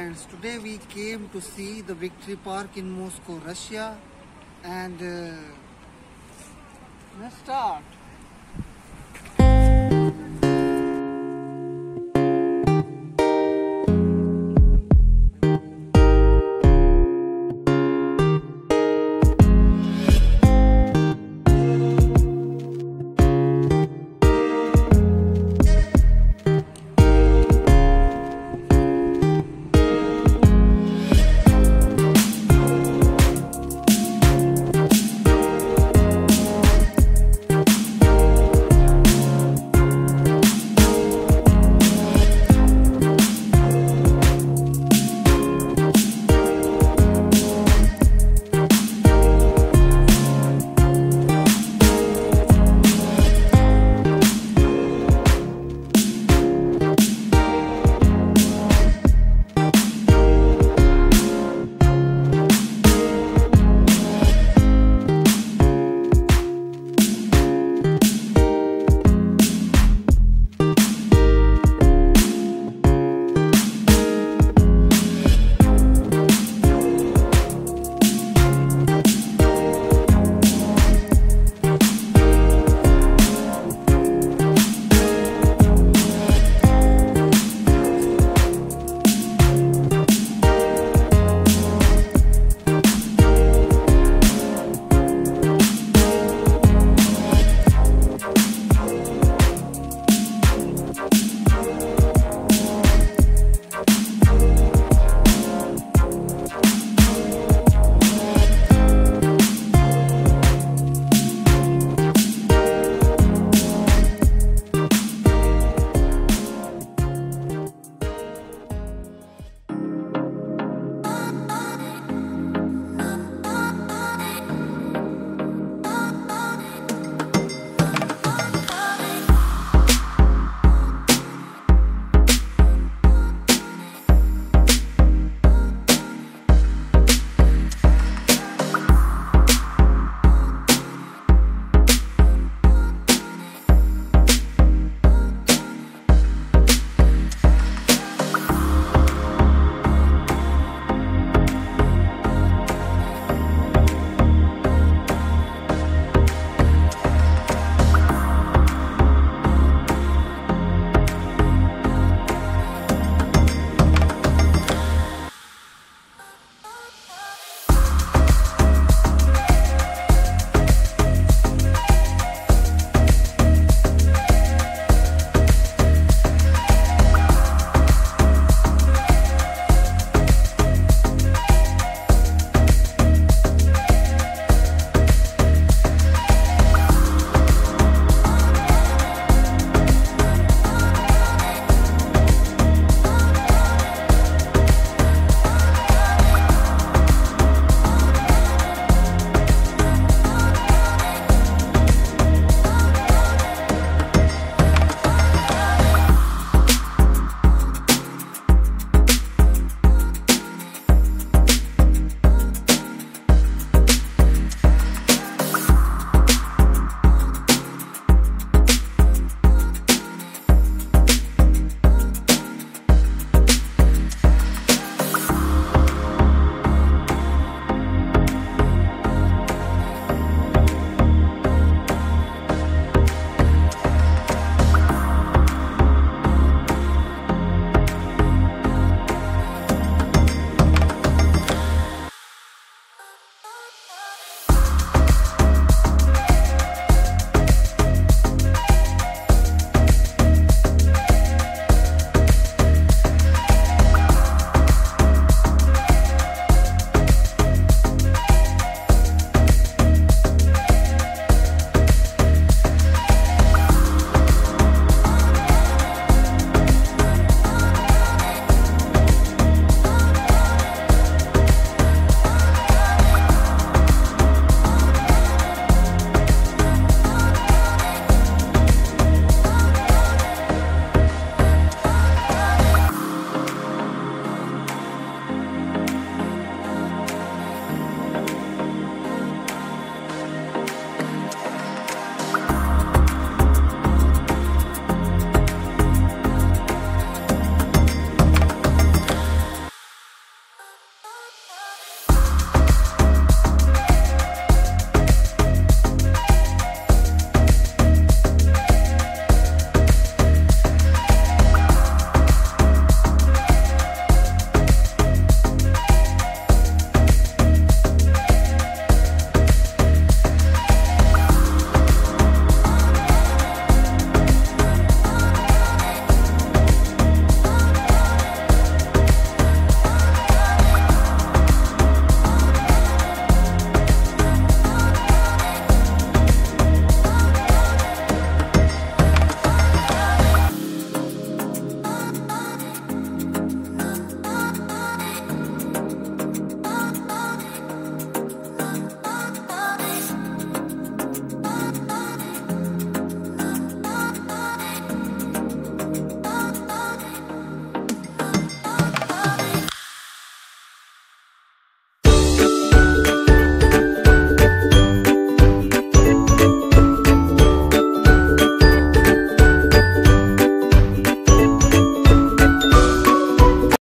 friends, today we came to see the Victory Park in Moscow, Russia and uh, let's start.